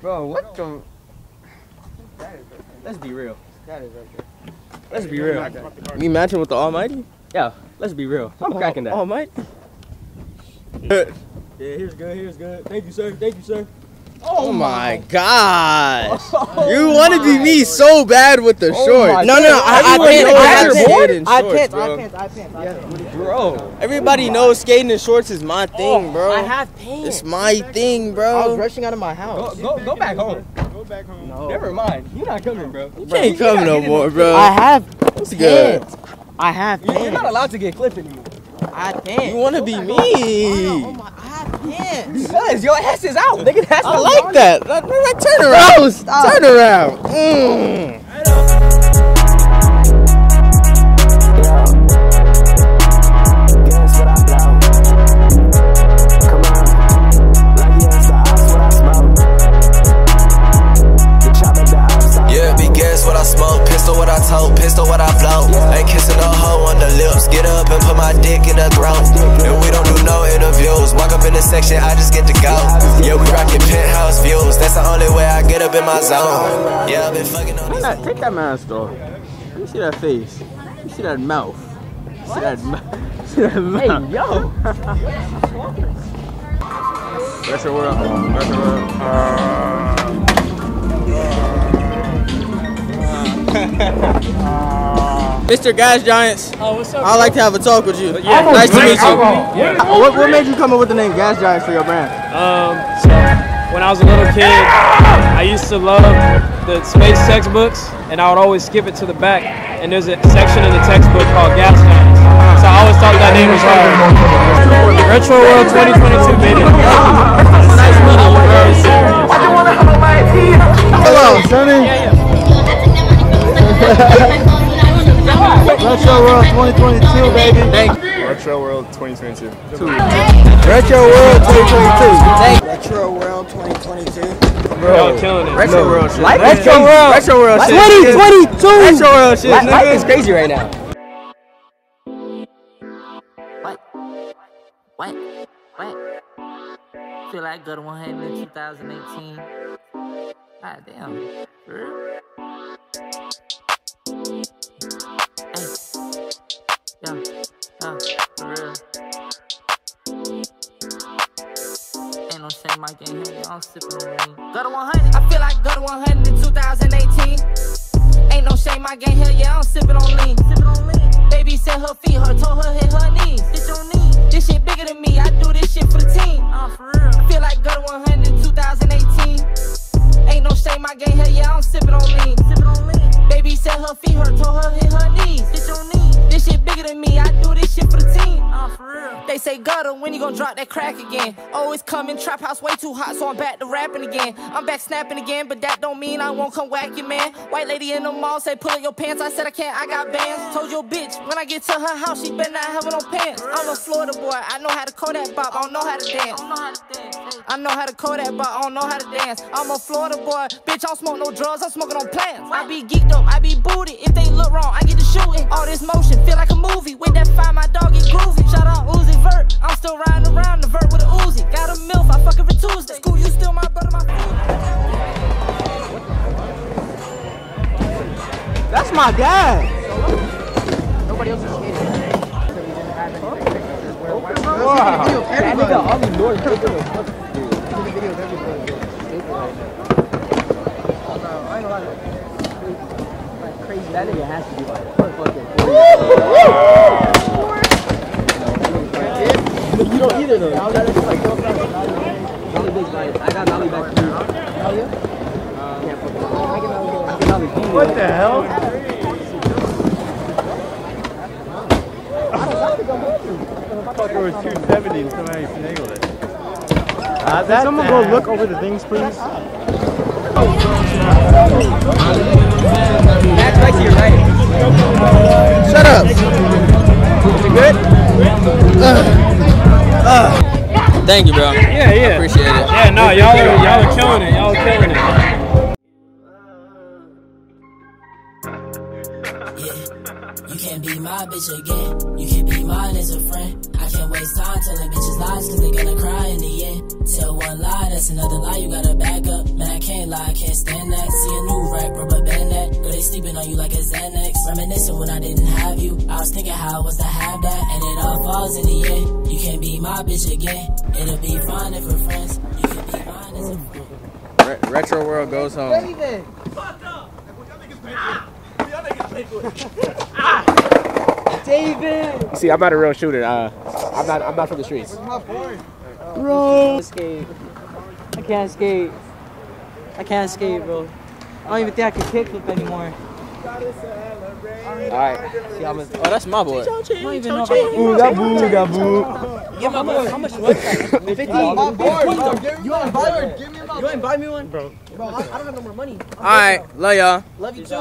Bro, what the? Let's be real. That is right there. Let's be real. Me matching with the Almighty? Yeah, let's be real. I'm cracking that. Almighty? Yeah, here's good. Here's good. Thank you, sir. Thank you, sir. Oh, oh my gosh. Oh you want to be me so bad with the Oh short. my No, no, no. I, I Everyone can't. I you're can't bored. skate in I shorts, can't, bro. I can't, I can't, I can't. Bro. Everybody oh knows skating in shorts is my thing, bro. I have pants. It's my thing, bro. I was rushing out of my Go, house. go, back home. go back home. No. Never mind. You're not coming, bro. You can't come no more, bro. I have What's good? pants. I have You- You're not allowed to get clipped anymore. I have You want to be Oh, me? My, I have. Because your ass is out. Nigga, that's I like that. That- that- Turn around. Bro, stop. Turn around. Mm. Guess what I blow? Come on, like yes, the ops what I smoke. The chop at the ops. I Yeah, big what I smoke, pistol what I tote, pistol what I blow. Ain't kissing a hoe on the lips, get up and put my dick in the throat. And we don't do no interviews, walk up in the section, I just get to go. Yeah, we rockin' penthouse views, that's the only way I get up in my zone. Yeah, I've been fucking on these. Take that mask off. Let me see that face. Let me see that mouth. See that mouth. See that mouth. Hey, yo. Retro world. Retro world. Uh, uh, uh. Mr. Gas Giants. Oh, what's up? I'd like to have a talk with you. Yeah. Nice to meet you. Yeah. What, what made you come up with the name Gas Giants for your brand? Um, so when I was a little kid, I used to love the space textbooks, and I would always skip it to the back. And there's a section in the textbook called gas giants. So I always thought that name was hard. Retro World 2022, baby. Nice meeting you, bro. 2022, baby. Thank you. Retro World 2022. Retro World 2022. Retro World 2022. Y'all killing it. Retro World shit. Life Retro crazy. World. Retro World shit. 2022. Retro World shit, Life, life is crazy right now. What? What? What? Feel like go to 100 in 2018. God damn. For real? Shame I can hear you. I'm sipping lean. Go to 100. I feel like go to 100 in 2018. Ain't no shame I can't hear yeah, I'm sipping on lean. Sipping on lean. Baby said her feet hurt, told her hit her knees. Hit your knees. This shit bigger than me, I do this shit for the team. Uh, for real. Feel like go to 100 in 2018. Ain't no shame I can't hear yeah, I'm sipping on lean. Sipping on lean. Baby said her feet hurt, told her hit her knees. Hit your knees. This shit bigger than me, I do this shit for the team. Uh, for real. They say gutter when you gon' drop that crack again. Oh, Always coming, trap house way too hot, so I'm back to rapping again. I'm back snapping again, but that don't mean I won't come whack you, man. White lady in the mall say pull up your pants. I said I can't, I got bands. Told your bitch when I get to her house, she better not have no pants. I'm a Florida boy, I know how to call that bop, I don't know how to dance. I know how to call that, but I don't know how to dance. I'm a Florida boy, bitch. I don't smoke no drugs. I'm smoking on plants. I be geeked up, I be booted. If they look wrong, I get to shooting. All this motion, feel like a movie. With that fire, my dog That's my guy. Nobody else is skating. Wow. That nigga all these doors open as fuck. That nigga has to be like fucking. But you don't either though. That is like Nolly big like I got Nolly back here. Hell yeah. Can't fuck with I get Nolly. Nolly beat. What the hell? I thought there was 270 and somebody finagled it. Uh, Can someone go look over the things, please? Max right to your right. Shut up. You good? Thank you, bro. Yeah, yeah. Appreciate it. Yeah, no, y'all are, are killing it. Y'all are killing it. My bitch again. You can be mine as a friend. I can't waste time telling bitches lies cause they gonna cry in the end. Tell one lie, that's another lie, you gotta back up. Man, I can't lie, I can't stand that. See a new rap, rubber band that. Girl, they sleeping on you like a Xanax. Reminiscing when I didn't have you. I was thinking how I was to have that. And it all falls in the end. You can't be my bitch again. It'll be fine if we're friends. You can be mine as a friend. Re- Retro World goes home. David. See, I'm not a real shooter. Uh, I'm not. I'm not from the streets. Bro. skate. I can't skate. I can't skate, bro. I don't even think I can kickflip anymore. All right. See, I'm a, Oh, that's my boy. I don't even know if I can. Booga booga boo. Give my boy. How much was that? 50. You ain't buy me. You ain't buy me one, bro. Bro, I I don't have no more money. All right, love y'all. Love you too.